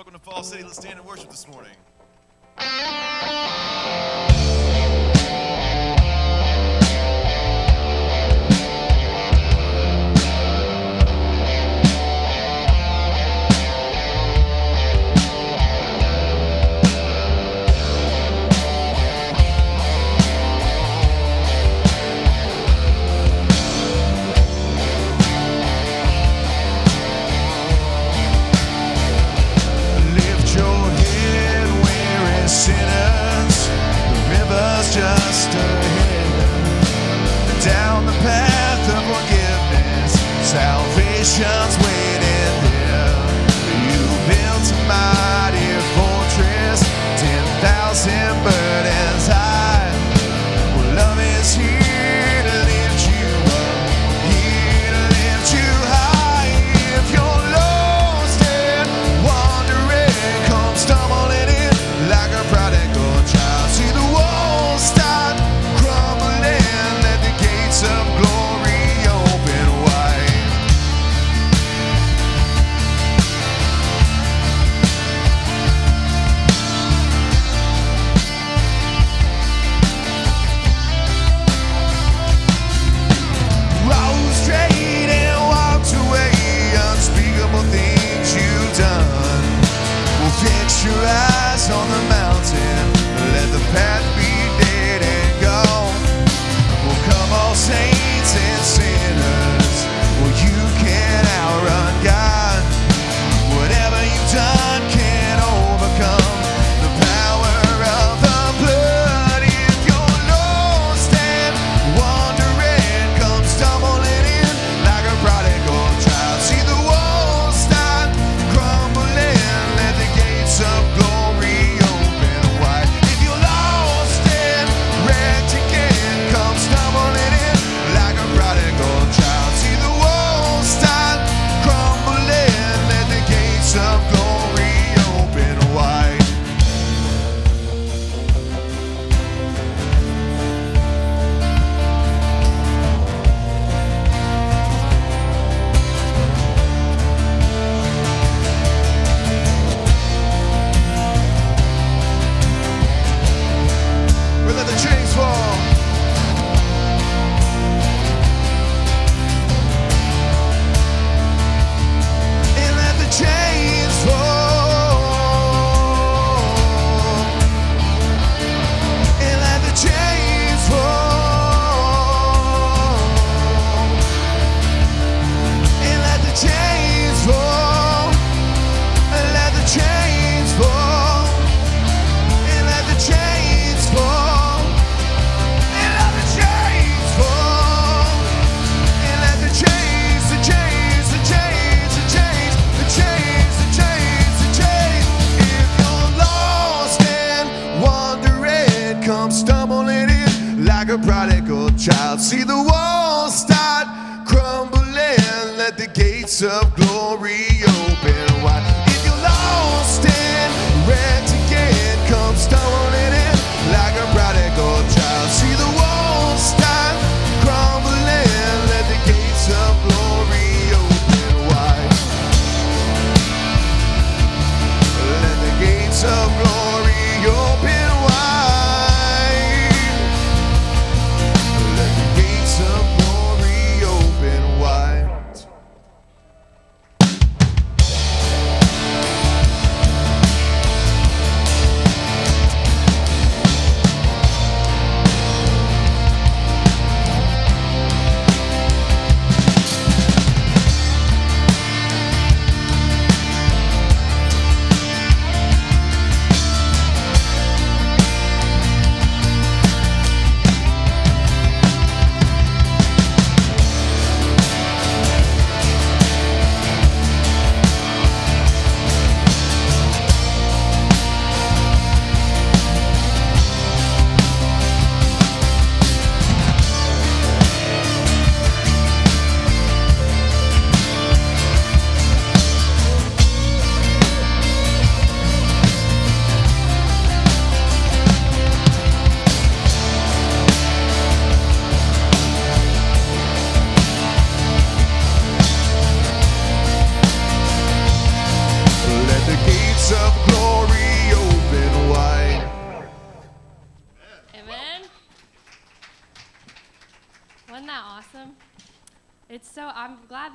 Welcome to Falls City. Let's stand and worship this morning.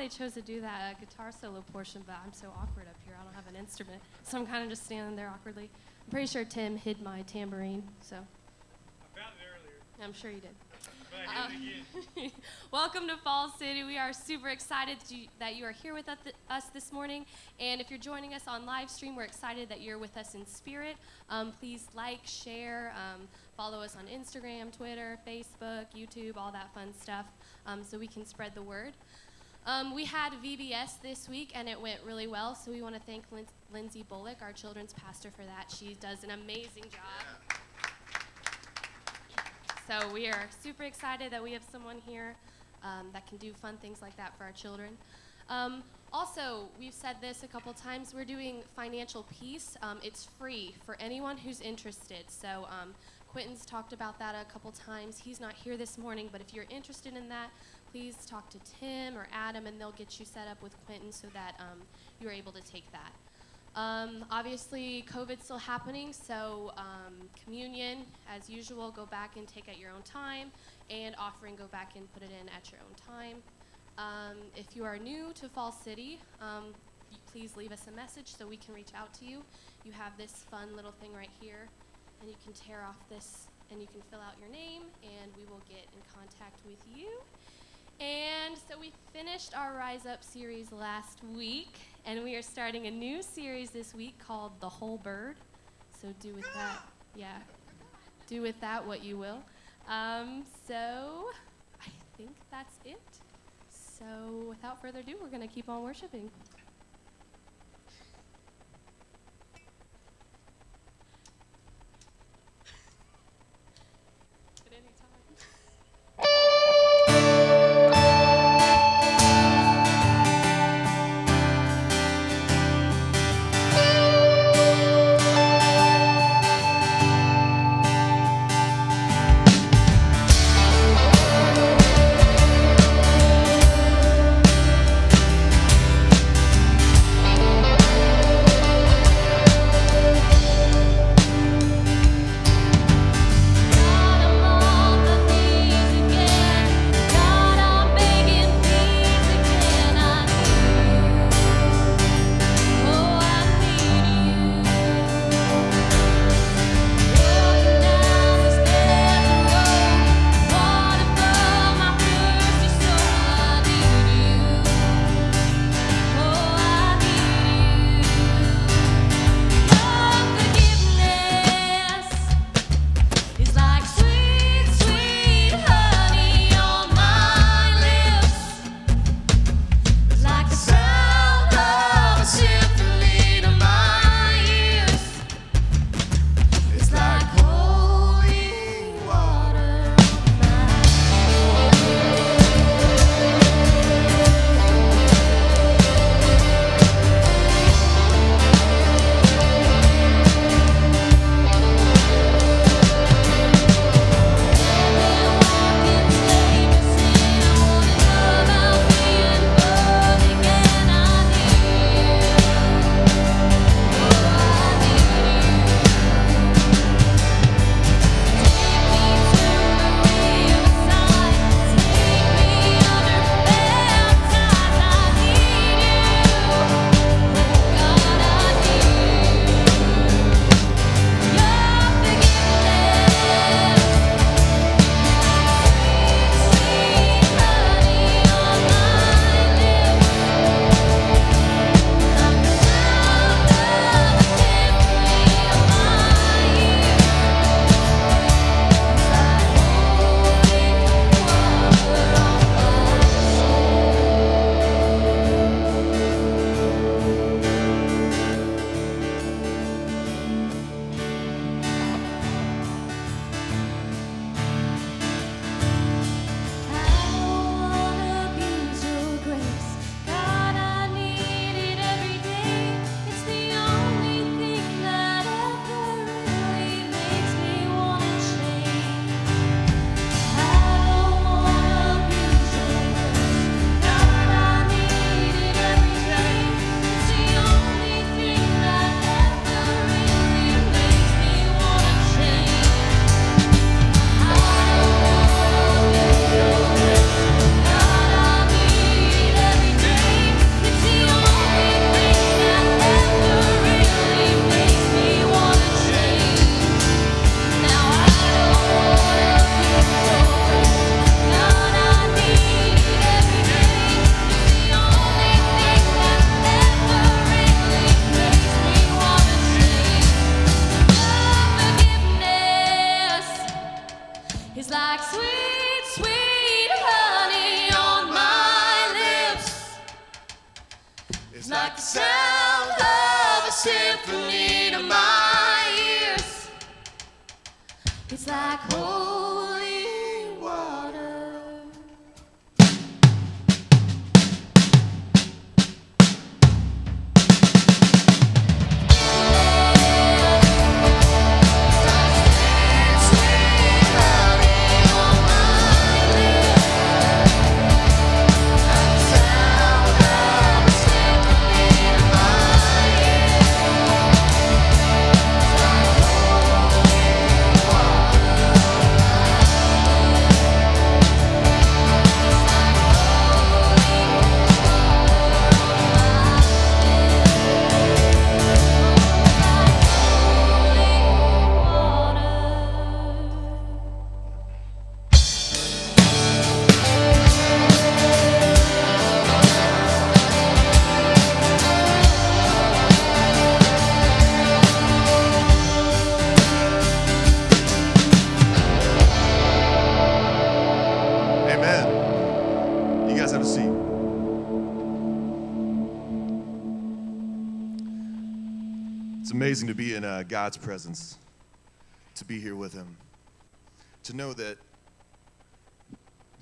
They chose to do that guitar solo portion, but I'm so awkward up here. I don't have an instrument. So I'm kind of just standing there awkwardly. I'm pretty sure Tim hid my tambourine, so. I found it earlier, I'm sure you did. but I hid it again. Welcome to Falls City. We are super excited to, that you are here with us th- us this morning. And if you're joining us on live stream, we're excited that you're with us in spirit. Um, please like, share, um, follow us on Instagram, Twitter, Facebook, YouTube, all that fun stuff, um, so we can spread the word. Um, we had VBS this week and it went really well, so we want to thank Lin- Lindsay Bullock, our children's pastor, for that. She does an amazing job. So we are super excited that we have someone here um, that can do fun things like that for our children. Um, also, we've said this a couple times. We're doing financial peace. Um, it's free for anyone who's interested. So um, Quentin's talked about that a couple times. He's not here this morning, but if you're interested in that, please talk to Tim or Adam, and they'll get you set up with Quentin so that um, you're able to take that. Um, obviously, COVID's still happening, so um, communion, as usual, go back and take at your own time, and offering, go back and put it in at your own time. Um, if you are new to Falls City, um, please leave us a message so we can reach out to you. You have this fun little thing right here, and you can tear off this and you can fill out your name, and we will get in contact with you. And so we finished our Rise Up series last week, and we are starting a new series this week called The Whole Bird. So do with that, yeah, do with that what you will. Um, so I think that's it. So without further ado, we're going to keep on worshiping. Amazing to be in uh, God's presence, to be here with Him, to know that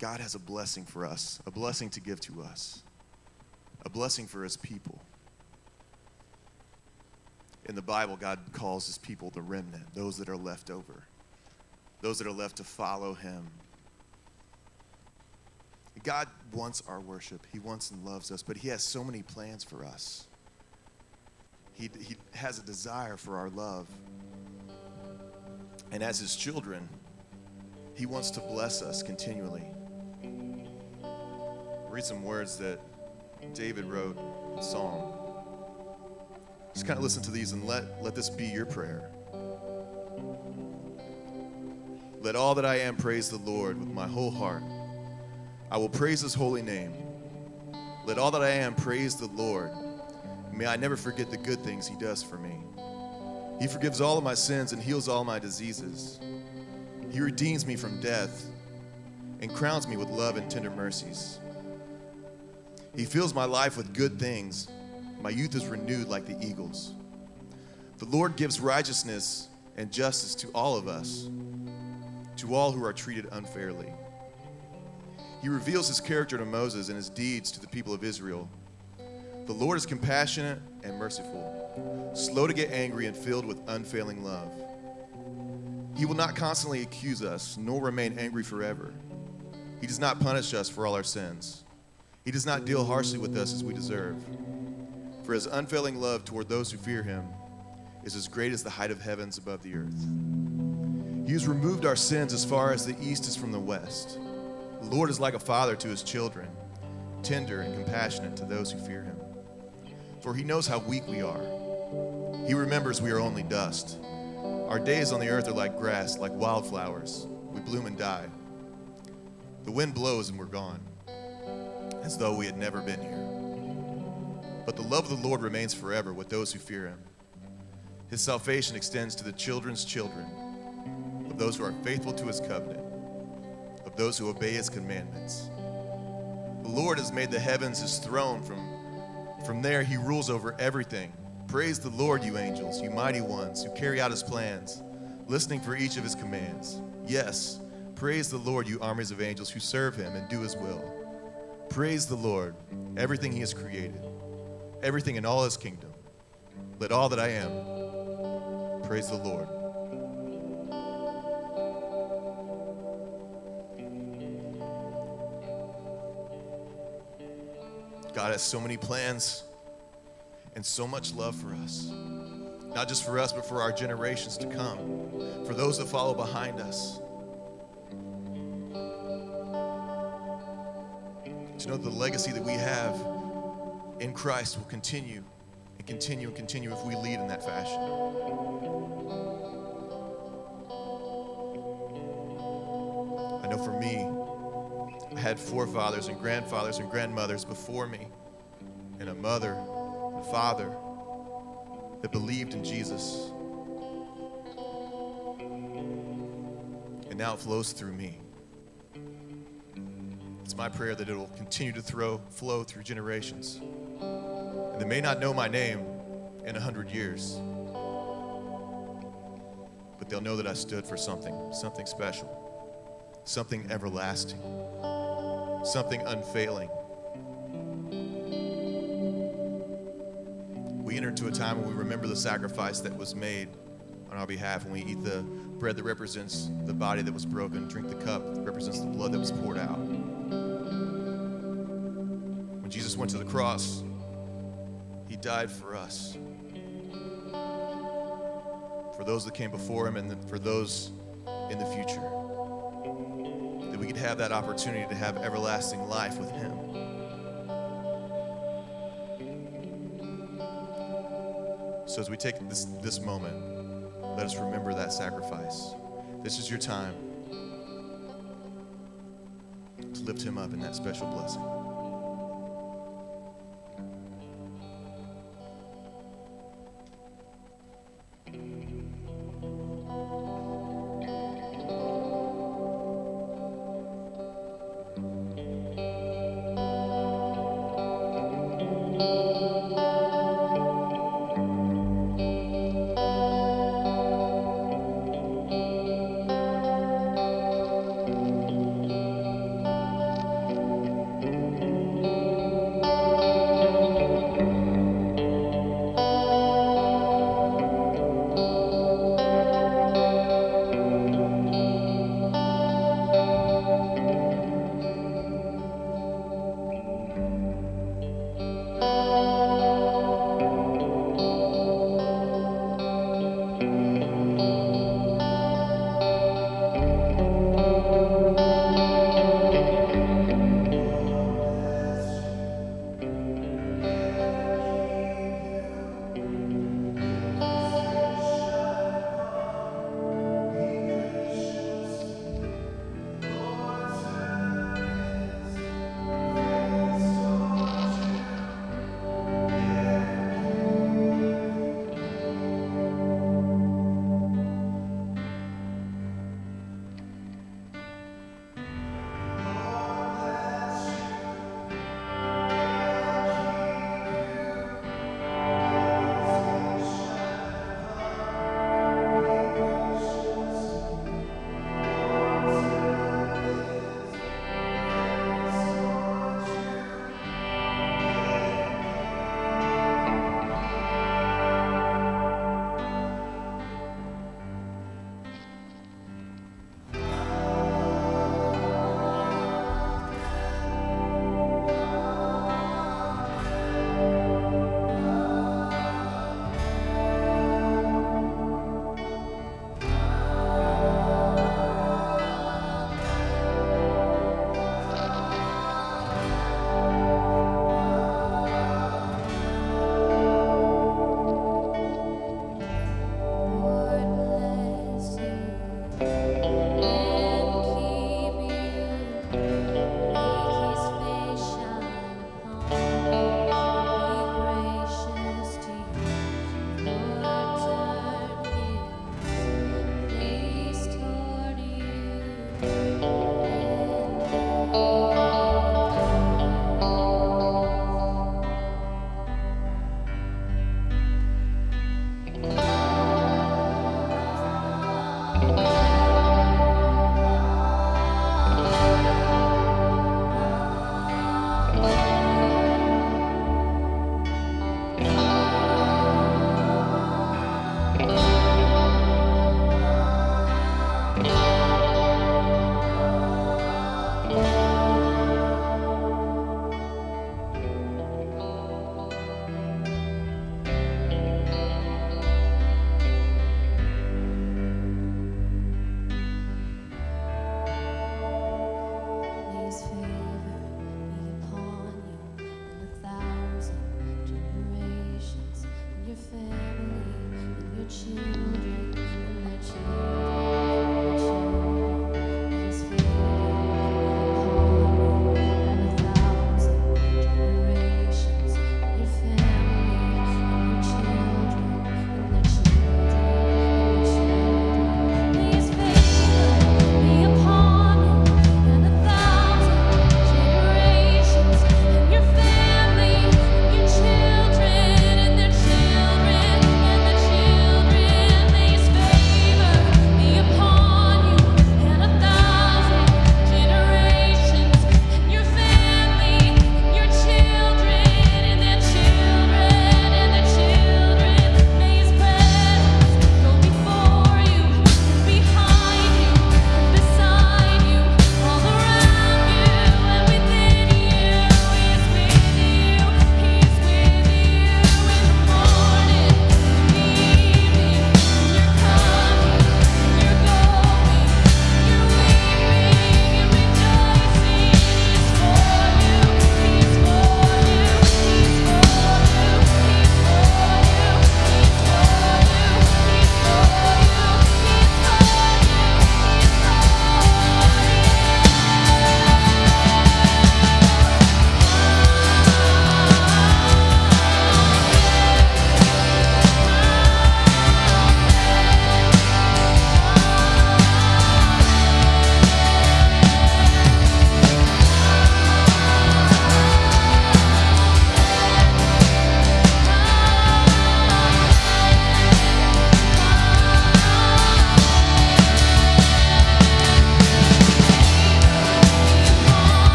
God has a blessing for us, a blessing to give to us, a blessing for His people. In the Bible, God calls His people the remnant, those that are left over, those that are left to follow Him. God wants our worship. He wants and loves us, but He has so many plans for us. He, he has a desire for our love. And as His children, He wants to bless us continually. Read some words that David wrote in Psalm. Just kind of listen to these and let, let this be your prayer. Let all that I am praise the Lord with my whole heart. I will praise his holy name. Let all that I am praise the Lord. May I never forget the good things he does for me. He forgives all of my sins and heals all my diseases. He redeems me from death and crowns me with love and tender mercies. He fills my life with good things. My youth is renewed like the eagles. The Lord gives righteousness and justice to all of us, to all who are treated unfairly. He reveals his character to Moses and his deeds to the people of Israel. The Lord is compassionate and merciful, slow to get angry and filled with unfailing love. He will not constantly accuse us, nor remain angry forever. He does not punish us for all our sins. He does not deal harshly with us as we deserve. For his unfailing love toward those who fear him is as great as the height of heavens above the earth. He has removed our sins as far as the east is from the west. The Lord is like a father to his children, tender and compassionate to those who fear him. For he knows how weak we are. He remembers we are only dust. Our days on the earth are like grass, like wildflowers. We bloom and die. The wind blows and we're gone, as though we had never been here. But the love of the Lord remains forever with those who fear him. His salvation extends to the children's children, of those who are faithful to his covenant of those who obey his commandments. The Lord has made the heavens his throne. From, from there, he rules over everything. Praise the Lord, you angels, you mighty ones who carry out his plans, listening for each of his commands. Yes, praise the Lord, you armies of angels who serve him and do his will. Praise the Lord, everything he has created, everything in all his kingdom. Let all that I am praise the Lord. God has so many plans and so much love for us. Not just for us, but for our generations to come, for those that follow behind us. To know the legacy that we have in Christ will continue and continue and continue if we lead in that fashion. I know for me, had forefathers and grandfathers and grandmothers before me, and a mother and a father that believed in Jesus. And now it flows through me. It's my prayer that it will continue to throw, flow through generations. And they may not know my name in a hundred years, but But they'll know that I stood for something, something special, something everlasting, something unfailing. We enter into a time when we remember the sacrifice that was made on our behalf, when we eat the bread that represents the body that was broken, drink the cup that represents the blood that was poured out. When Jesus went to the cross, he died for us. For those that came before him and for those in the future. That we could have that opportunity to have everlasting life with him. So as we take this, this moment, let us remember that sacrifice. This is your time to lift him up in that special blessing.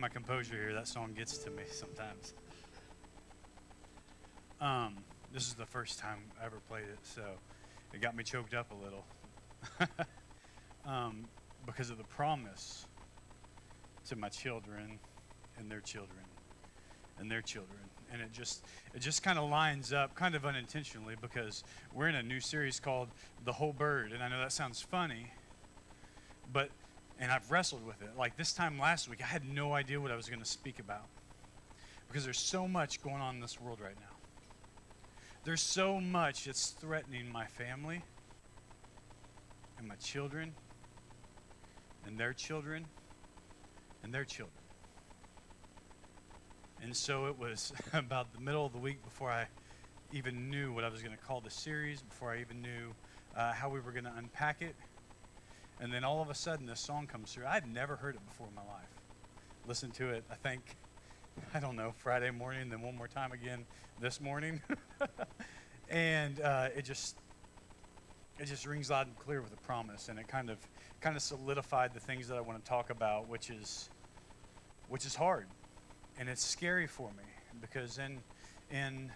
My composure here. That song gets to me sometimes. Um, this is the first time I ever played it, so it got me choked up a little. um, because of the promise to my children and their children and their children and it just it just kind of lines up kind of unintentionally because we're in a new series called the whole bird and i know that sounds funny but and i've wrestled with it. Like this time last week i had no idea what i was going to speak about because there's so much going on in this world right now. There's so much that's threatening my family and my children and their children and their children. And so it was about the middle of the week before I even knew what I was going to call the series, before I even knew uh, how we were going to unpack it. And then all of a sudden, this song comes through. I'd never heard it before in my life. Listened to it, I think, I don't know, Friday morning, then one more time again this morning. and uh, it just it just rings loud and clear with a promise and it kind of kind of solidified the things that I want to talk about which is which is hard and it's scary for me because in, in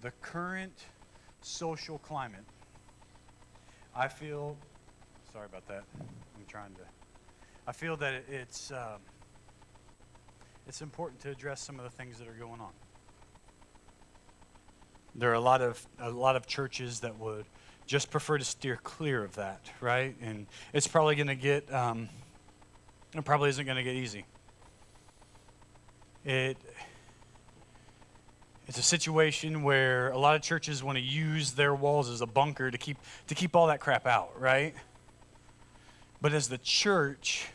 the current social climate, I feel, sorry about that. I'm trying to, I feel that it's, um, it's important to address some of the things that are going on. There are a lot of, a lot of churches that would just prefer to steer clear of that, right? And it's probably going to get, um, it probably isn't going to get easy. It, it's a situation where a lot of churches want to use their walls as a bunker to keep, to keep all that crap out, right? But as the church,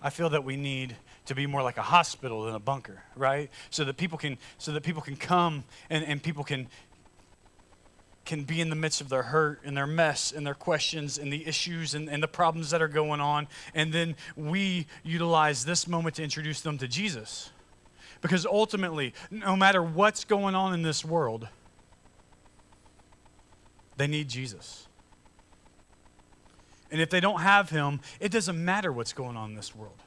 I feel that we need to be more like a hospital than a bunker, right? So that people can so that people can come and, and people can can be in the midst of their hurt and their mess and their questions and the issues and, and the problems that are going on. And then we utilize this moment to introduce them to Jesus. Because ultimately, no matter what's going on in this world, they need Jesus. And if they don't have him, it doesn't matter what's going on in this world.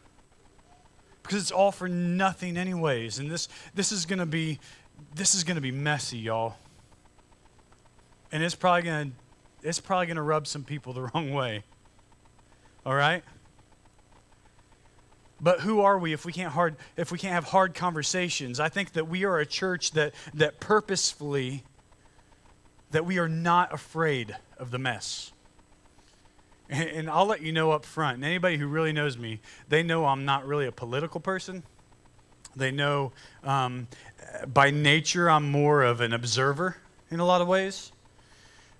Because it's all for nothing anyways. And this this is going to be this is to be messy, y'all and it's probably to it's probably to rub some people the wrong way. All right? But who are we if we can't hard if we can't have hard conversations? I think that we are a church that that purposefully that we are not afraid of the mess. And, and I'll let you know up front. And anybody who really knows me, they know I'm not really a political person. They know um, by nature I'm more of an observer in a lot of ways.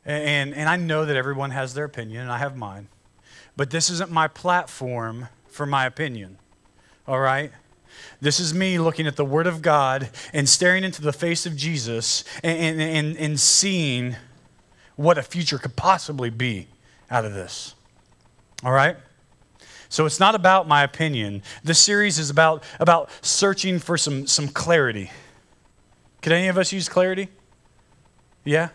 And, and I know that everyone has their opinion, and I have mine. But this isn't my platform for my opinion. All right? This is me looking at the Word of God and staring into the face of Jesus and, and, and seeing what a future could possibly be out of this. All right? So it's not about my opinion. This series is about, about searching for some, some clarity. Could any of us use clarity? Yeah?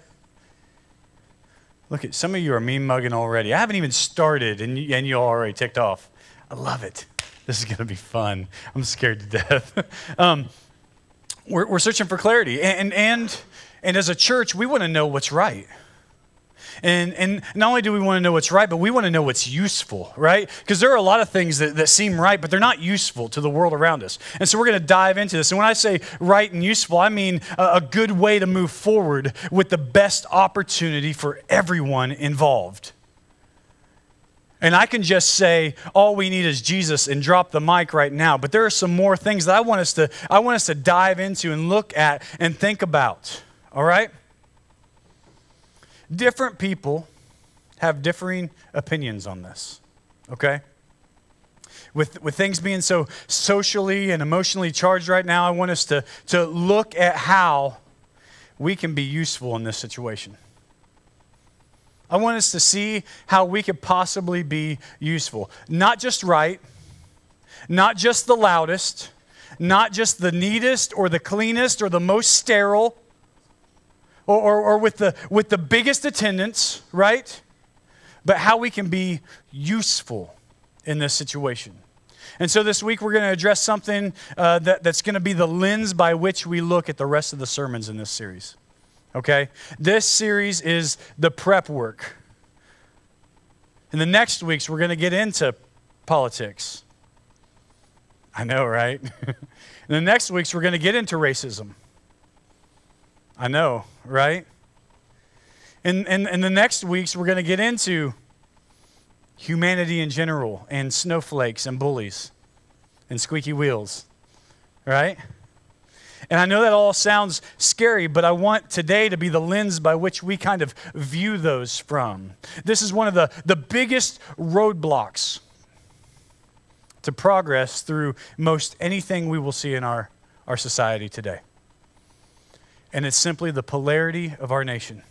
Look at some of you are mean mugging already. I haven't even started, and you, and you already ticked off. I love it. This is going to be fun. I'm scared to death. um, we're, we're searching for clarity, and and and as a church, we want to know what's right. And, and not only do we want to know what's right, but we want to know what's useful, right? Because there are a lot of things that, that seem right, but they're not useful to the world around us. And so we're going to dive into this. And when I say right and useful, I mean a, a good way to move forward with the best opportunity for everyone involved. And I can just say all we need is Jesus and drop the mic right now. But there are some more things that I want us to I want us to dive into and look at and think about. All right? Different people have differing opinions on this, okay? With, with things being so socially and emotionally charged right now, I want us to, to look at how we can be useful in this situation. I want us to see how we could possibly be useful. Not just right, not just the loudest, not just the neatest or the cleanest or the most sterile, or, or, or with, the, with the biggest attendance, right? But how we can be useful in this situation. And so this week we're going to address something uh, that, that's going to be the lens by which we look at the rest of the sermons in this series. Okay? This series is the prep work. In the next weeks, we're going to get into politics. I know, right? In the next weeks, we're going to get into racism. I know, right? In, in, in the next weeks, we're going to get into humanity in general and snowflakes and bullies and squeaky wheels, right? And I know that all sounds scary, but I want today to be the lens by which we kind of view those from. This is one of the, the biggest roadblocks to progress through most anything we will see in our, our society today. And it's simply the polarity of our nation.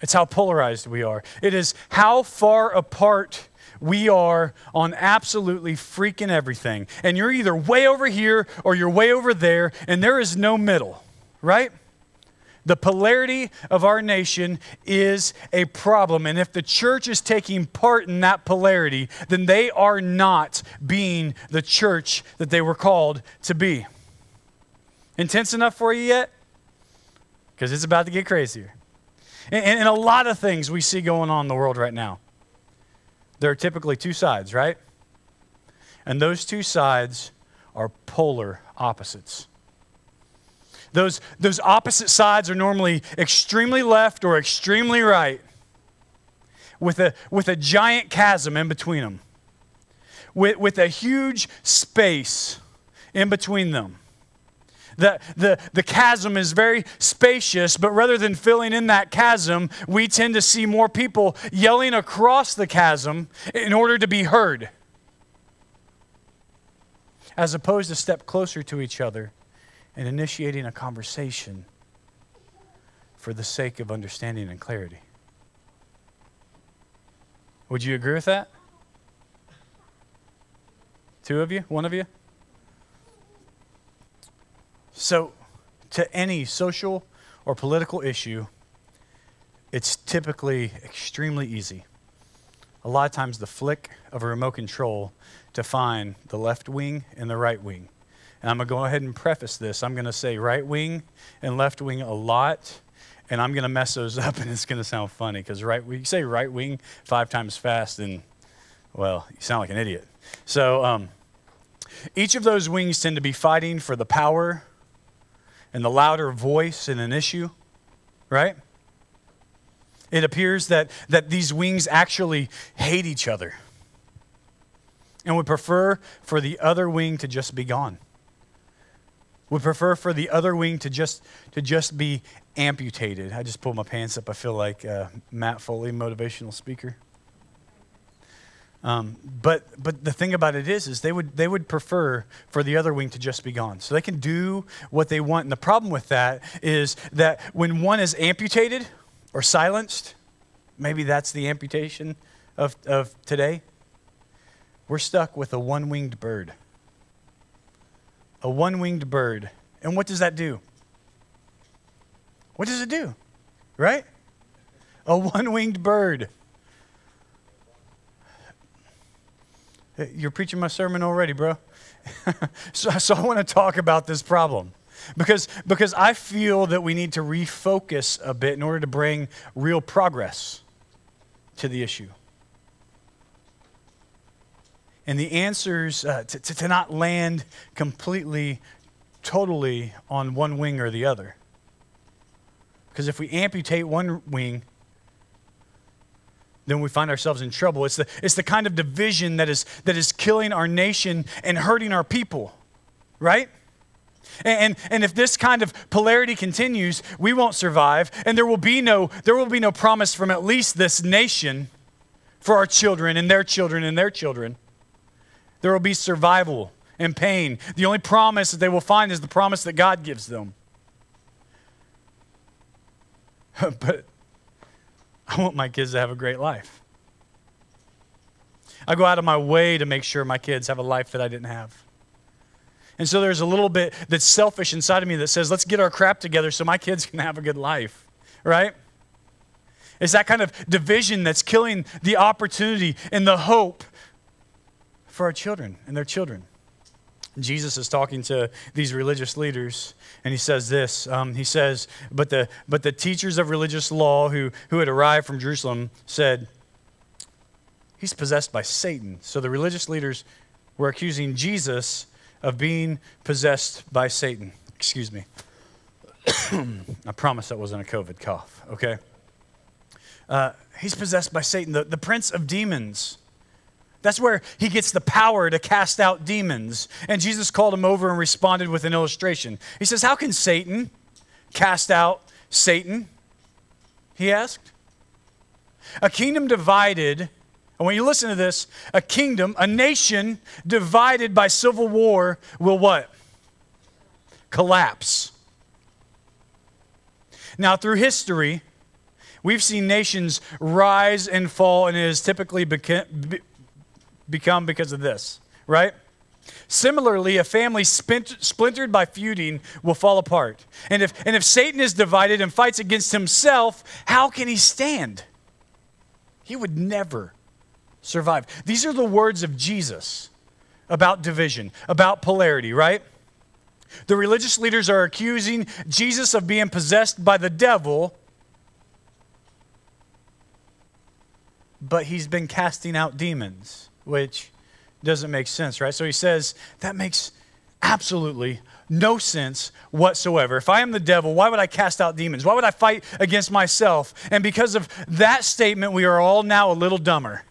It's how polarized we are. It is how far apart we are on absolutely freaking everything. And you're either way over here or you're way over there, and there is no middle, right? The polarity of our nation is a problem. And if the church is taking part in that polarity, then they are not being the church that they were called to be. Intense enough for you yet? Because it's about to get crazier. And, and, a lot of things we see going on in the world right now. There are typically two sides, right? And those two sides are polar opposites. Those, those opposite sides are normally extremely left or extremely right, with a, with a giant chasm in between them, with, with a huge space in between them. The, the, the chasm is very spacious, but rather than filling in that chasm, we tend to see more people yelling across the chasm in order to be heard, as opposed to step closer to each other and initiating a conversation for the sake of understanding and clarity. Would you agree with that? Two of you? One of you? So, to any social or political issue, it's typically extremely easy. A lot of times, the flick of a remote control to find the left wing and the right wing. And I'm going to go ahead and preface this. I'm going to say right wing and left wing a lot, and I'm going to mess those up, and it's going to sound funny because right, you say right wing five times fast, and well, you sound like an idiot. So, um, each of those wings tend to be fighting for the power and the louder voice in an issue, right? It appears that, that these wings actually hate each other and would prefer for the other wing to just be gone. Would prefer for the other wing to just, to just be amputated. I just pulled my pants up. I feel like uh, Matt Foley, motivational speaker. Um, but but the thing about it is, is they would they would prefer for the other wing to just be gone, so they can do what they want. And the problem with that is that when one is amputated or silenced, maybe that's the amputation of of today. We're stuck with a one-winged bird. A one-winged bird, and what does that do? What does it do? Right? A one-winged bird. You're preaching my sermon already, bro. so, so I want to talk about this problem because, because I feel that we need to refocus a bit in order to bring real progress to the issue. And the answers uh, to, to, to not land completely, totally on one wing or the other. Because if we amputate one wing, then we find ourselves in trouble. It's the, it's the kind of division that is, that is killing our nation and hurting our people, right? And, and if this kind of polarity continues, we won't survive, and there will be no, there will be no promise from at least this nation for our children and their children and their children. There will be survival and pain. The only promise that they will find is the promise that God gives them. but I want my kids to have a great life. I go out of my way to make sure my kids have a life that I didn't have. And so there's a little bit that's selfish inside of me that says, let's get our crap together so my kids can have a good life, right? It's that kind of division that's killing the opportunity and the hope for our children and their children. Jesus is talking to these religious leaders, and he says this. Um, he says, but the, but the teachers of religious law who, who had arrived from Jerusalem said, He's possessed by Satan. So the religious leaders were accusing Jesus of being possessed by Satan. Excuse me. I promise that wasn't a COVID cough, okay? Uh, he's possessed by Satan, the, the prince of demons. That's where he gets the power to cast out demons. And Jesus called him over and responded with an illustration. He says, How can Satan cast out Satan? He asked. A kingdom divided, and when you listen to this, a kingdom, a nation divided by civil war will what? Collapse. Now, through history, we've seen nations rise and fall, and it has typically beca- become because of this, right? Similarly, a family splintered by feuding will fall apart. And if, and if Satan is divided and fights against himself, how can he stand? He would never survive. These are the words of Jesus about division, about polarity, right? The religious leaders are accusing Jesus of being possessed by the devil, but he's been casting out demons which doesn't make sense, right? So he says, that makes absolutely no sense whatsoever. If I am the devil, why would I cast out demons? Why would I fight against myself? And because of that statement, we are all now a little dumber.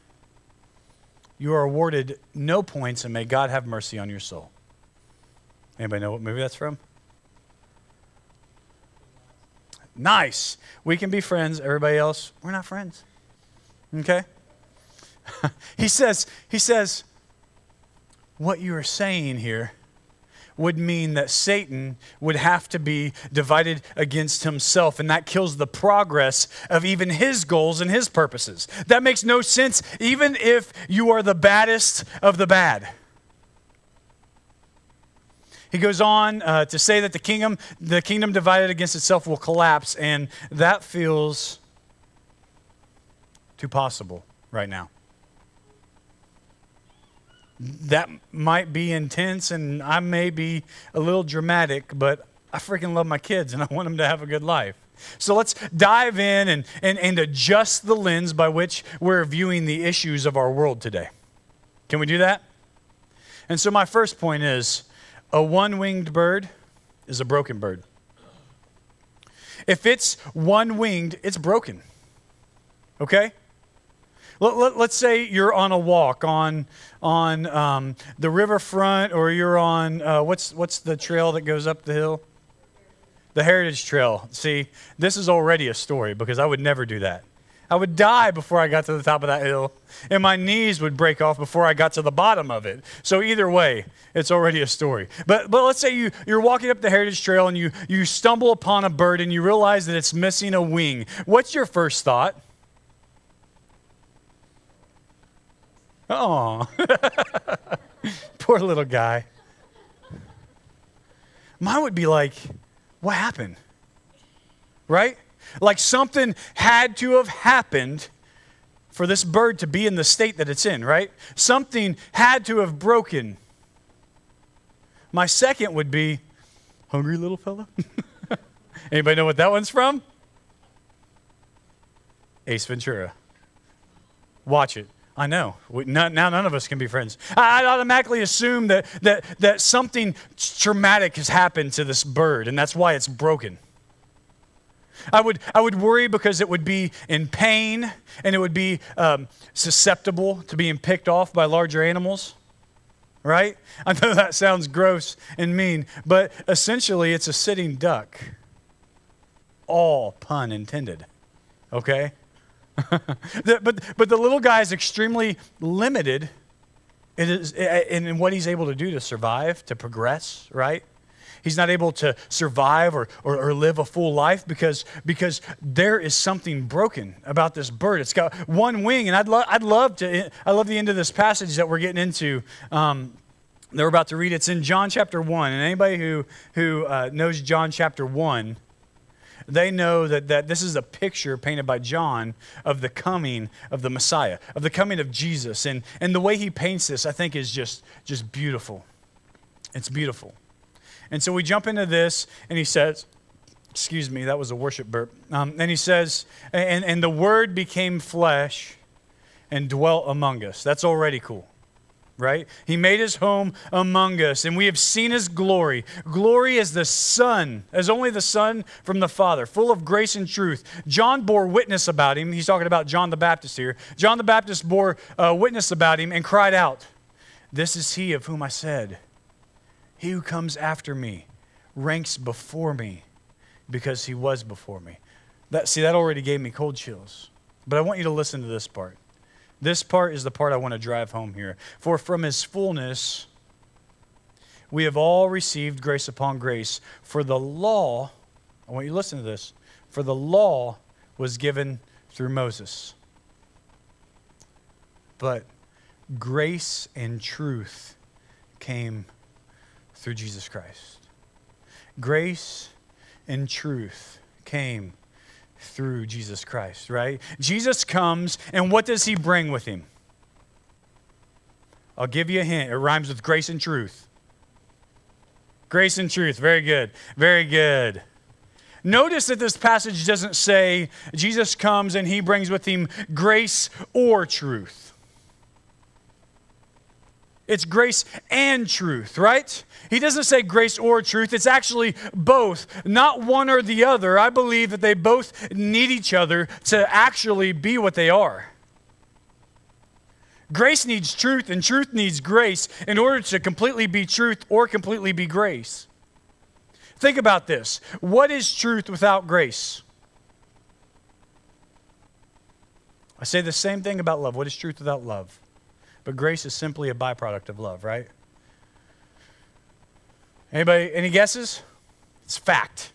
You are awarded no points, and may God have mercy on your soul. Anybody know what movie that's from? Nice. We can be friends. Everybody else, we're not friends. Okay? he says, he says, what you are saying here would mean that Satan would have to be divided against himself, and that kills the progress of even his goals and his purposes. That makes no sense, even if you are the baddest of the bad. He goes on uh, to say that the kingdom, the kingdom divided against itself will collapse, and that feels too possible right now that might be intense and I may be a little dramatic, but I freaking love my kids and I want them to have a good life. So let's dive in and, and, and adjust the lens by which we're viewing the issues of our world today. Can we do that? And so, my first point is a one winged bird is a broken bird. If it's one winged, it's broken. Okay? Let, us say you're on a walk on, on um, the riverfront or you're on, uh, what's, what's the trail that goes up the hill? The Heritage Trail. See, this is already a story because I would never do that. I would die before I got to the top of that hill, and my knees would break off before I got to the bottom of it. So either way, it's already a story. But but let's say you you're walking up the Heritage Trail and you you stumble upon a bird and you realize that it's missing a wing. What's your first thought? Oh, poor little guy. Mine would be like, what happened? Right? Like something had to have happened for this bird to be in the state that it's in, right? Something had to have broken. My second would be, hungry little fella? Anybody know what that one's from? Ace Ventura. Watch it. I know. We, now none of us can be friends. I, I automatically assume that, that, that something traumatic has happened to this bird, and that's why it's broken. I would, I would worry because it would be in pain and it would be um, susceptible to being picked off by larger animals. Right? I know that sounds gross and mean, but essentially it's a sitting duck. All pun intended. Okay? the, but, but the little guy is extremely limited in, in what he's able to do to survive, to progress, right? He's not able to survive or, or, or, live a full life because, because there is something broken about this bird. It's got one wing, and I'd, lo- I'd love to, I love the end of this passage that we're getting into. Um, that we're about to read. It's in John chapter 1. And anybody who, who uh, knows John chapter 1, they know that, that this is a picture painted by John of the coming of the Messiah, of the coming of Jesus. And, and the way he paints this, I think, is just, just beautiful. It's beautiful. And so we jump into this, and he says, Excuse me, that was a worship burp. Um, and he says, and, and the word became flesh and dwelt among us. That's already cool right? He made his home among us, and we have seen his glory. Glory as the Son, as only the Son from the Father, full of grace and truth. John bore witness about him. He's talking about John the Baptist here. John the Baptist bore uh, witness about him and cried out, This is he of whom I said, He who comes after me ranks before me because he was before me. That, see, that already gave me cold chills. But I want you to listen to this part. This part is the part I want to drive home here. For from his fullness, we have all received grace upon grace. For the law, I want you to listen to this, for the law was given through Moses. But grace and truth came through Jesus Christ. Grace and truth came through Jesus Christ, right? Jesus comes, and what does he bring with him? I'll give you a hint. It rhymes with grace and truth. Grace and truth. Very good. Very good. Notice that this passage doesn't say Jesus comes and he brings with him grace or truth. It's grace and truth, right? He doesn't say grace or truth. It's actually both, not one or the other. I believe that they both need each other to actually be what they are. Grace needs truth, and truth needs grace in order to completely be truth or completely be grace. Think about this. What is truth without grace? I say the same thing about love. What is truth without love? But grace is simply a byproduct of love, right? Anybody, any guesses? It's fact.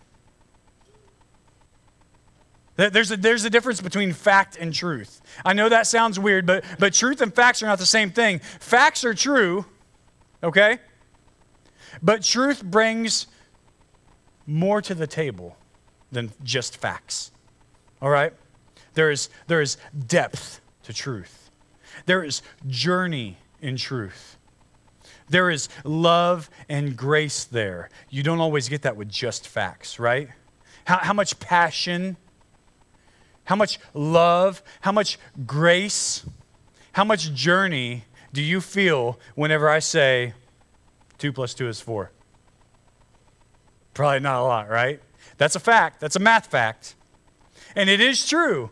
There's a, there's a difference between fact and truth. I know that sounds weird, but, but truth and facts are not the same thing. Facts are true, okay? But truth brings more to the table than just facts, all right? There is, there is depth to truth. There is journey in truth. There is love and grace there. You don't always get that with just facts, right? How, how much passion, how much love, how much grace, how much journey do you feel whenever I say two plus two is four? Probably not a lot, right? That's a fact. That's a math fact. And it is true.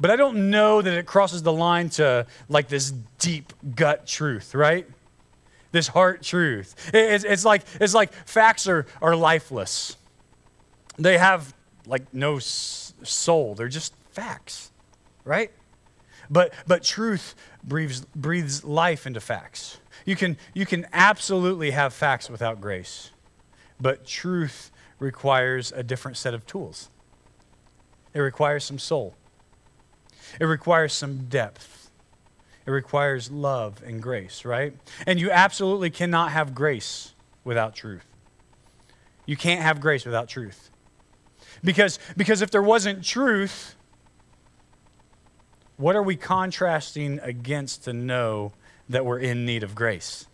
But I don't know that it crosses the line to like this deep gut truth, right? This heart truth. It's, it's, like, it's like facts are, are lifeless. They have like no soul. They're just facts, right? But, but truth breathes, breathes life into facts. You can, you can absolutely have facts without grace, but truth requires a different set of tools. It requires some soul. It requires some depth. It requires love and grace, right? And you absolutely cannot have grace without truth. You can't have grace without truth. Because, because if there wasn't truth, what are we contrasting against to know that we're in need of grace?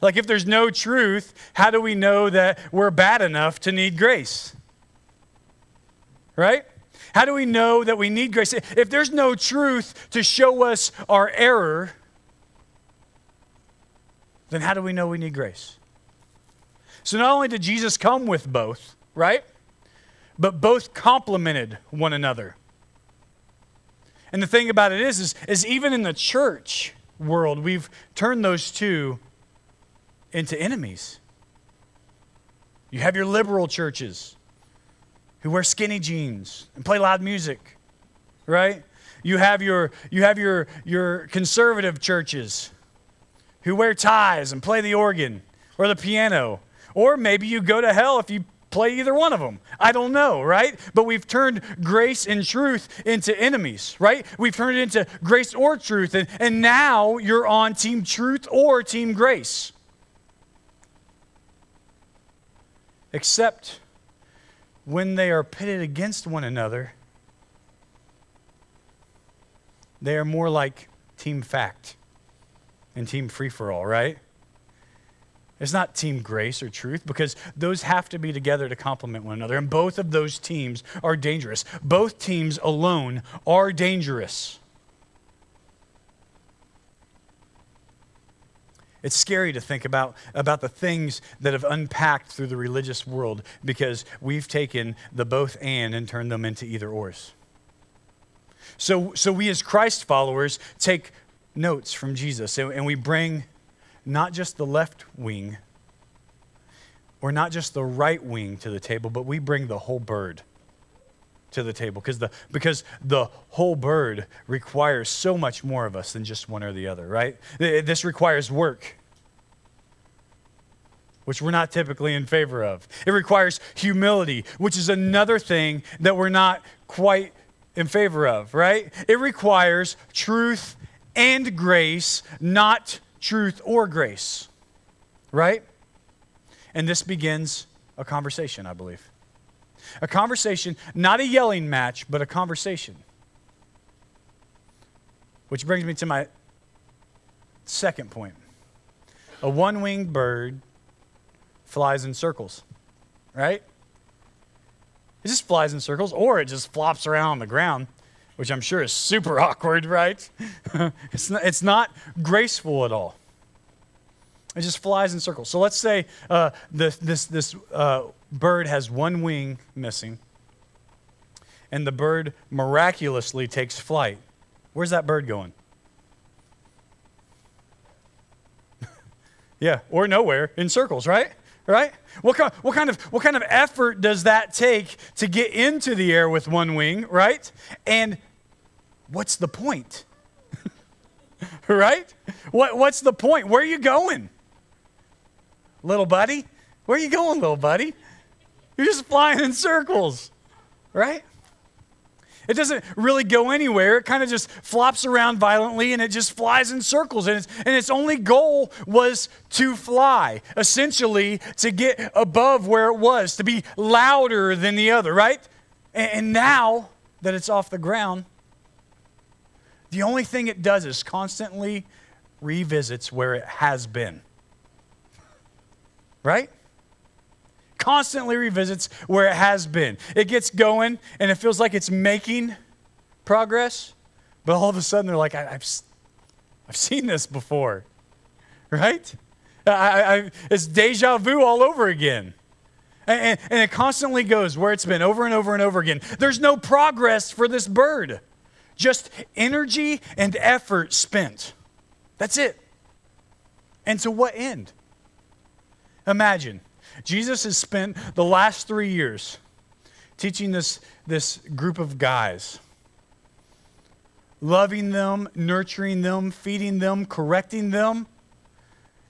Like, if there's no truth, how do we know that we're bad enough to need grace? Right? How do we know that we need grace? If there's no truth to show us our error, then how do we know we need grace? So not only did Jesus come with both, right? But both complemented one another. And the thing about it is, is, is even in the church world, we've turned those two into enemies. You have your liberal churches who wear skinny jeans and play loud music, right? You have your, you have your, your conservative churches who wear ties and play the organ or the piano. Or maybe you go to hell if you play either one of them. I don't know, right? But we've turned grace and truth into enemies, right? We've turned it into grace or truth, and, and now you're on team truth or team grace. Except when they are pitted against one another, they are more like team fact and team free for all, right? It's not team grace or truth because those have to be together to complement one another. And both of those teams are dangerous. Both teams alone are dangerous. It's scary to think about, about the things that have unpacked through the religious world because we've taken the both and and turned them into either ors. So, so we as Christ followers take notes from Jesus and, and we bring not just the left wing or not just the right wing to the table, but we bring the whole bird to the table because the, because the whole bird requires so much more of us than just one or the other, right? This requires work, which we're not typically in favor of. It requires humility, which is another thing that we're not quite in favor of, right? It requires truth and grace, not truth or grace, right? And this begins a conversation, I believe. A conversation, not a yelling match, but a conversation. Which brings me to my second point. A one winged bird flies in circles, right? It just flies in circles, or it just flops around on the ground, which I'm sure is super awkward, right? it's, not, it's not graceful at all. It just flies in circles. So let's say uh, this, this, this uh, bird has one wing missing, and the bird miraculously takes flight. Where's that bird going? yeah, or nowhere, in circles, right? Right? What kind, what, kind of, what kind of effort does that take to get into the air with one wing, right? And what's the point? right? What, what's the point? Where are you going? Little buddy, where are you going, little buddy? You're just flying in circles, right? It doesn't really go anywhere. It kind of just flops around violently and it just flies in circles. And its, and its only goal was to fly, essentially to get above where it was, to be louder than the other, right? And, and now that it's off the ground, the only thing it does is constantly revisits where it has been right? Constantly revisits where it has been. It gets going and it feels like it's making progress, but all of a sudden they're like, I, have I've seen this before, right? I, I, it's deja vu all over again. And, and it constantly goes where it's been over and over and over again. There's no progress for this bird, just energy and effort spent. That's it. And to what end? Imagine, Jesus has spent the last three years teaching this, this group of guys, loving them, nurturing them, feeding them, correcting them.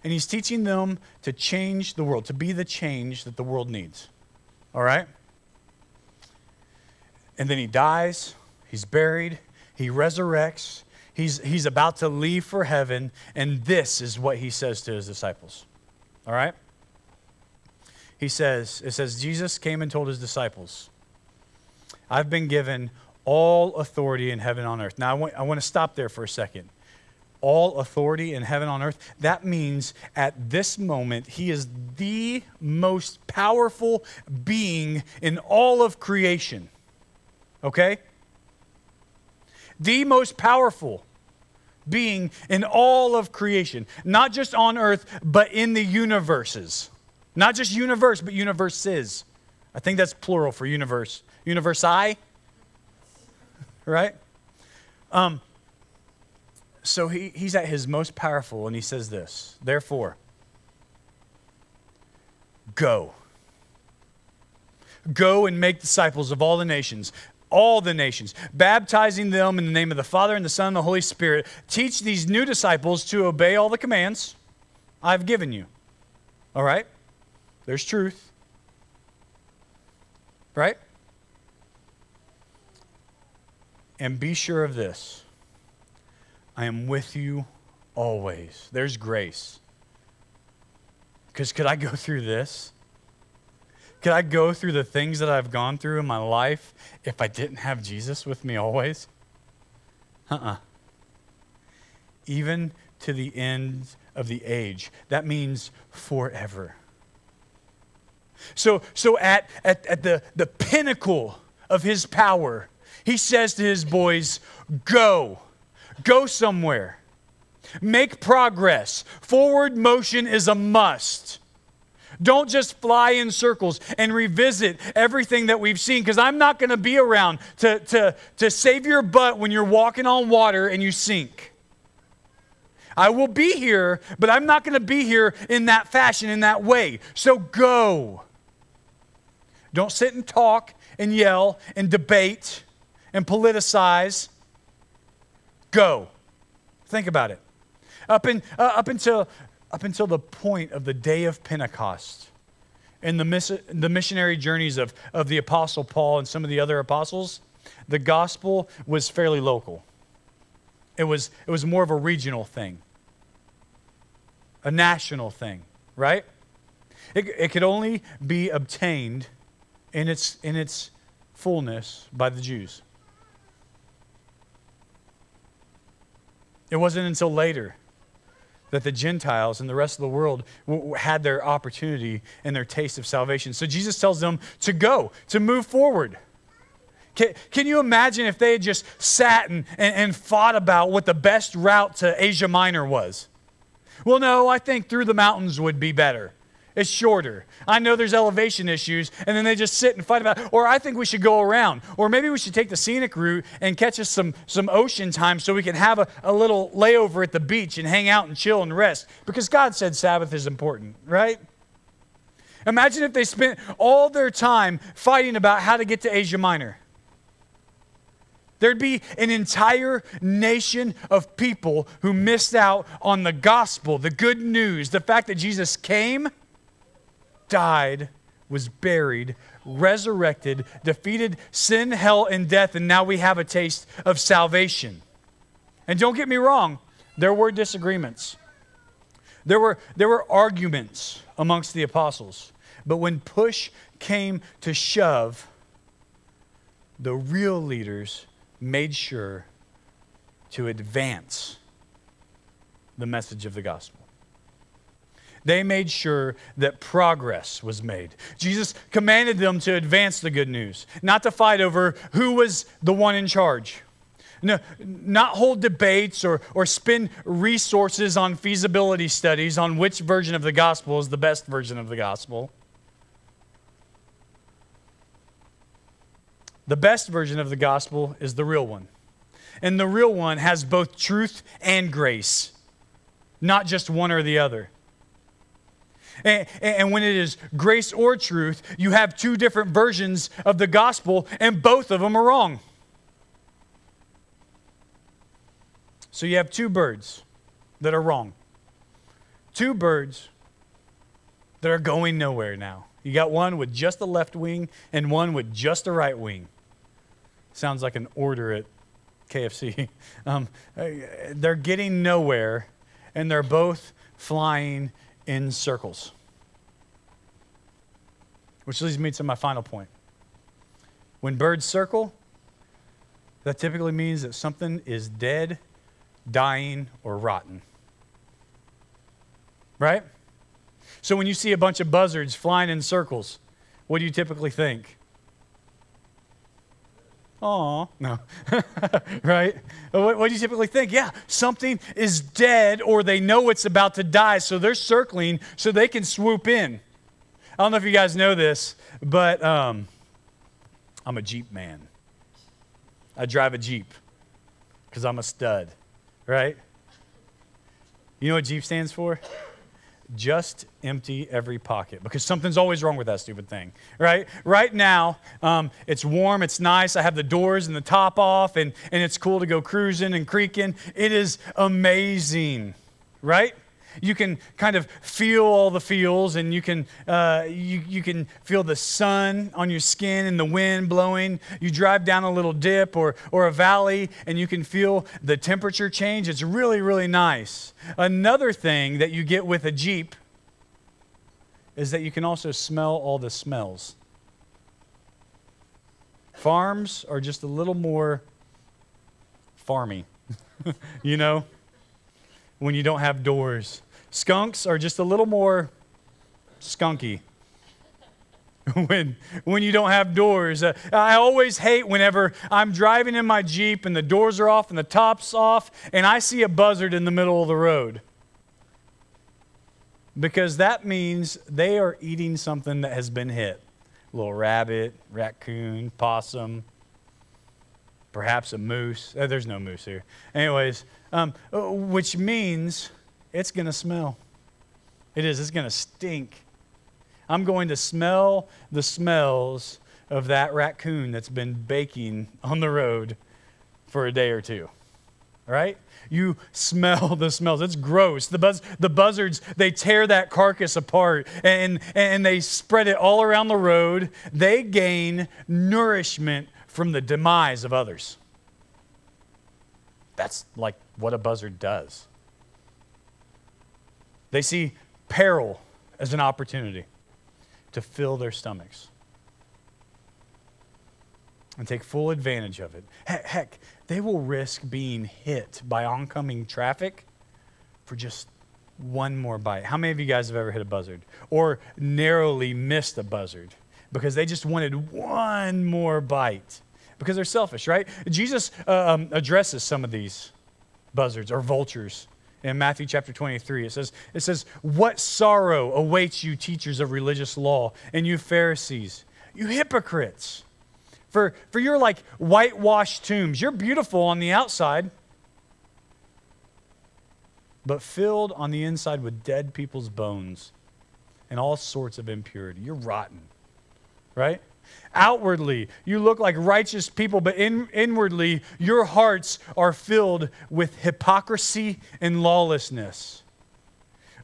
And he's teaching them to change the world, to be the change that the world needs. All right? And then he dies, he's buried, he resurrects, he's, he's about to leave for heaven, and this is what he says to his disciples. All right? He says, it says, Jesus came and told his disciples, I've been given all authority in heaven on earth. Now, I want, I want to stop there for a second. All authority in heaven on earth. That means at this moment, he is the most powerful being in all of creation. Okay? The most powerful being in all of creation, not just on earth, but in the universes. Not just universe, but universes. I think that's plural for universe. Universi? Right? Um, so he, he's at his most powerful, and he says this Therefore, go. Go and make disciples of all the nations, all the nations, baptizing them in the name of the Father and the Son and the Holy Spirit. Teach these new disciples to obey all the commands I've given you. All right? There's truth. right? And be sure of this I am with you always. There's grace. Because could I go through this? Could I go through the things that I've gone through in my life if I didn't have Jesus with me always? Uh uh Even to the end of the age. That means forever. So, so at, at, at the, the pinnacle of his power, he says to his boys, Go, go somewhere, make progress. Forward motion is a must. Don't just fly in circles and revisit everything that we've seen because I'm not going to be around to, to, to save your butt when you're walking on water and you sink. I will be here, but I'm not going to be here in that fashion, in that way. So go. Don't sit and talk and yell and debate and politicize. Go. Think about it. Up, in, uh, up, until, up until the point of the day of Pentecost and the, miss, the missionary journeys of, of the Apostle Paul and some of the other apostles, the gospel was fairly local. It was, it was more of a regional thing, a national thing, right? It, it could only be obtained in its, in its fullness by the Jews. It wasn't until later that the Gentiles and the rest of the world w- had their opportunity and their taste of salvation. So Jesus tells them to go, to move forward. Can, can you imagine if they had just sat and, and, and fought about what the best route to Asia Minor was? Well, no, I think through the mountains would be better. It's shorter. I know there's elevation issues, and then they just sit and fight about it. Or I think we should go around. Or maybe we should take the scenic route and catch us some, some ocean time so we can have a, a little layover at the beach and hang out and chill and rest. Because God said Sabbath is important, right? Imagine if they spent all their time fighting about how to get to Asia Minor. There'd be an entire nation of people who missed out on the gospel, the good news, the fact that Jesus came died, was buried, resurrected, defeated sin, hell, and death, and now we have a taste of salvation. And don't get me wrong, there were disagreements. There were, there were arguments amongst the apostles. But when push came to shove, the real leaders made sure to advance the message of the gospel. They made sure that progress was made. Jesus commanded them to advance the good news, not to fight over who was the one in charge. No, not hold debates or, or spend resources on feasibility studies on which version of the gospel is the best version of the gospel. The best version of the gospel is the real one. And the real one has both truth and grace, not just one or the other. And, and, when it is grace or truth, you have two different versions of the gospel, and both of them are wrong. So you have two birds that are wrong. Two birds that are going nowhere now. You got one with just a left wing and one with just a right wing. Sounds like an order at KFC. Um, they're getting nowhere, and they're both flying in circles. Which leads me to my final point. When birds circle, that typically means that something is dead, dying, or rotten. Right? So when you see a bunch of buzzards flying in circles, what do you typically think? Oh, no. right? What, what, do you typically think? Yeah, something is dead or they know it's about to die, so they're circling so they can swoop in. I don't know if you guys know this, but um, I'm a Jeep man. I drive a Jeep because I'm a stud, right? You know what Jeep stands for? Just empty every pocket because something's always wrong with that stupid thing, right? Right now, um, it's warm, it's nice. I have the doors and the top off, and, and it's cool to go cruising and creaking. It is amazing, right? You can kind of feel all the feels, and you can, uh, you, you can feel the sun on your skin and the wind blowing. You drive down a little dip or, or a valley, and you can feel the temperature change. It's really, really nice. Another thing that you get with a Jeep is that you can also smell all the smells. Farms are just a little more farmy, you know, when you don't have doors. Skunks are just a little more skunky. when, when you don't have doors. Uh, I always hate whenever I'm driving in my Jeep and the doors are off and the top's off and I see a buzzard in the middle of the road. Because that means they are eating something that has been hit. A little rabbit, raccoon, possum, perhaps a moose. Uh, there's no moose here. Anyways, um, uh, which means it's going to smell. It is, it's going to stink. I'm going to smell the smells of that raccoon that's been baking on the road for a day or two. Right? You smell the smells. It's gross. The, buzz, the buzzards, they tear that carcass apart and, and they spread it all around the road. They gain nourishment from the demise of others. That's like what a buzzard does. They see peril as an opportunity to fill their stomachs and take full advantage of it. Heck, heck, they will risk being hit by oncoming traffic for just one more bite. How many of you guys have ever hit a buzzard or narrowly missed a buzzard because they just wanted one more bite? Because they're selfish, right? Jesus uh, um, addresses some of these buzzards or vultures in Matthew chapter 23. It says, it says, What sorrow awaits you, teachers of religious law, and you Pharisees, you hypocrites! For, for you're like whitewashed tombs. You're beautiful on the outside, but filled on the inside with dead people's bones and all sorts of impurity. You're rotten, right? Outwardly, you look like righteous people, but in, inwardly, your hearts are filled with hypocrisy and lawlessness.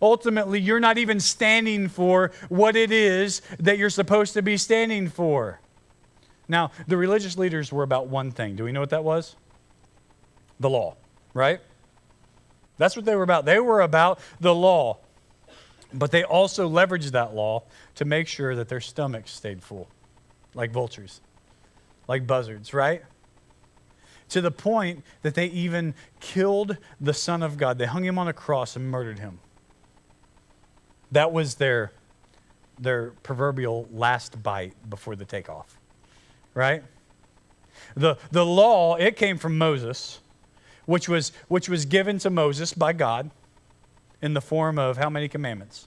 Ultimately, you're not even standing for what it is that you're supposed to be standing for. Now, the religious leaders were about one thing. Do we know what that was? The law, right? That's what they were about. They were about the law. But they also leveraged that law to make sure that their stomachs stayed full like vultures, like buzzards, right? To the point that they even killed the Son of God. They hung him on a cross and murdered him. That was their, their proverbial last bite before the takeoff, right? The, the law, it came from Moses, which was, which was given to Moses by God in the form of how many commandments?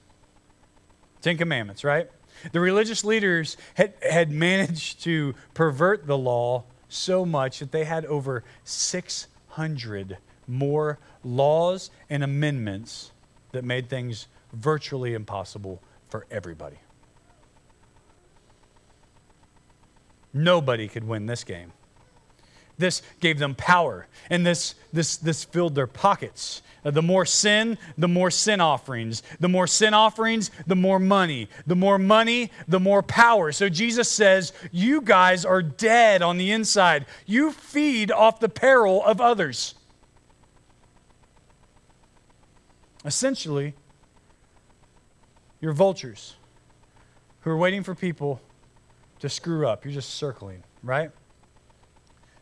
Ten commandments, right? The religious leaders had, had managed to pervert the law so much that they had over 600 more laws and amendments that made things virtually impossible for everybody. Nobody could win this game. This gave them power, and this, this, this filled their pockets. Uh, the more sin, the more sin offerings. The more sin offerings, the more money. The more money, the more power. So Jesus says, You guys are dead on the inside. You feed off the peril of others. Essentially, you're vultures who are waiting for people to screw up. You're just circling, right?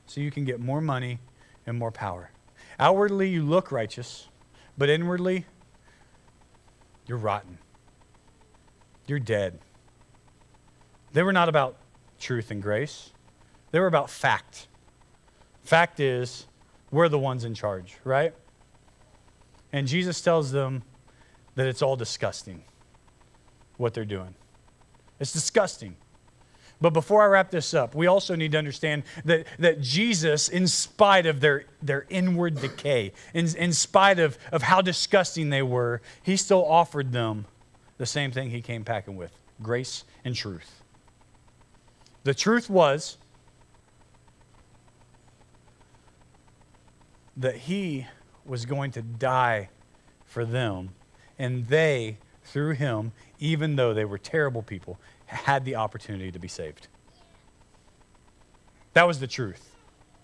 So you can get more money and more power. Outwardly, you look righteous, but inwardly, you're rotten. You're dead. They were not about truth and grace, they were about fact. Fact is, we're the ones in charge, right? And Jesus tells them that it's all disgusting what they're doing. It's disgusting. But before I wrap this up, we also need to understand that, that Jesus, in spite of their, their inward decay, in, in spite of, of how disgusting they were, he still offered them the same thing he came packing with grace and truth. The truth was that he was going to die for them And they, through him, even though they were terrible people, had the opportunity to be saved. That was the truth.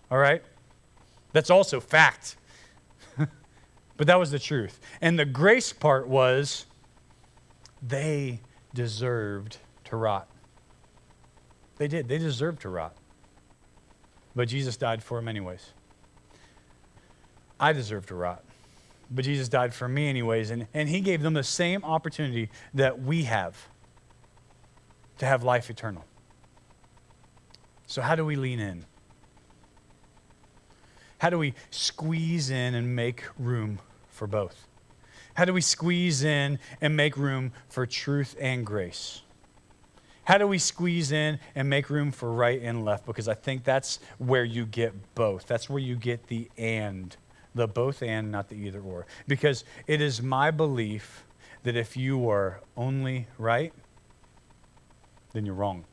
All right? That's also fact. but that was the truth. And the grace part was they deserved to rot. They did. They deserved to rot. But Jesus died for them anyways. I deserve to rot. But Jesus died for me anyways. And, and he gave them the same opportunity that we have to have life eternal. So, how do we lean in? How do we squeeze in and make room for both? How do we squeeze in and make room for truth and grace? How do we squeeze in and make room for right and left? Because I think that's where you get both. That's where you get the and, the both and, not the either or. Because it is my belief that if you are only right, then you're wrong.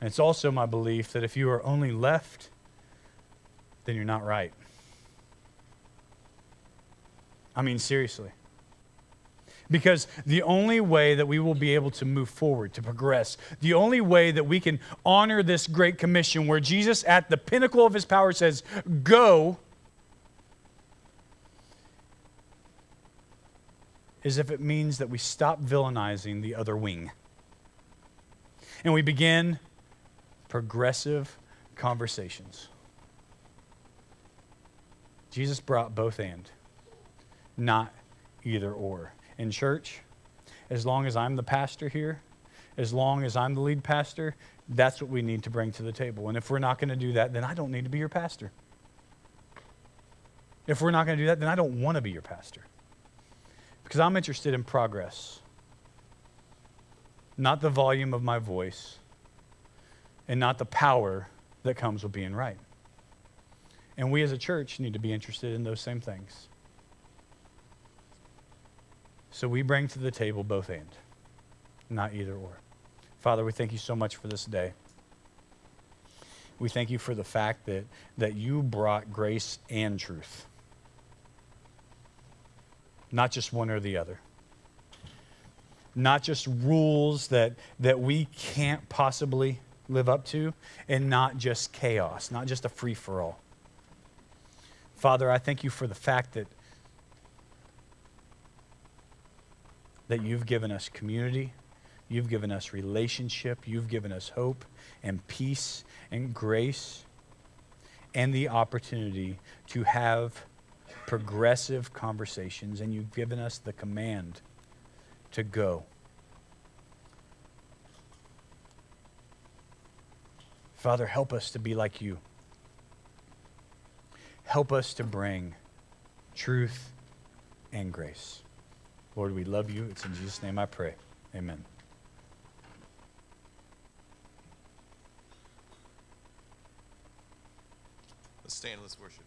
And it's also my belief that if you are only left, then you're not right. I mean, seriously. Because the only way that we will be able to move forward, to progress, the only way that we can honor this great commission where Jesus, at the pinnacle of his power, says, Go, is if it means that we stop villainizing the other wing. And we begin progressive conversations. Jesus brought both and, not either or. In church, as long as I'm the pastor here, as long as I'm the lead pastor, that's what we need to bring to the table. And if we're not going to do that, then I don't need to be your pastor. If we're not going to do that, then I don't want to be your pastor. Because I'm interested in progress, not the volume of my voice, and not the power that comes with being right. And we as a church need to be interested in those same things. So we bring to the table both and, not either or. Father, we thank you so much for this day. We thank you for the fact that, that you brought grace and truth, not just one or the other. Not just rules that, that we can't possibly live up to, and not just chaos, not just a free for all. Father, I thank you for the fact that, that you've given us community, you've given us relationship, you've given us hope and peace and grace, and the opportunity to have progressive conversations, and you've given us the command to go. Father, help us to be like you. Help us to bring truth and grace. Lord, we love you. It's in Jesus' name I pray. Amen. Let's stand, let's worship.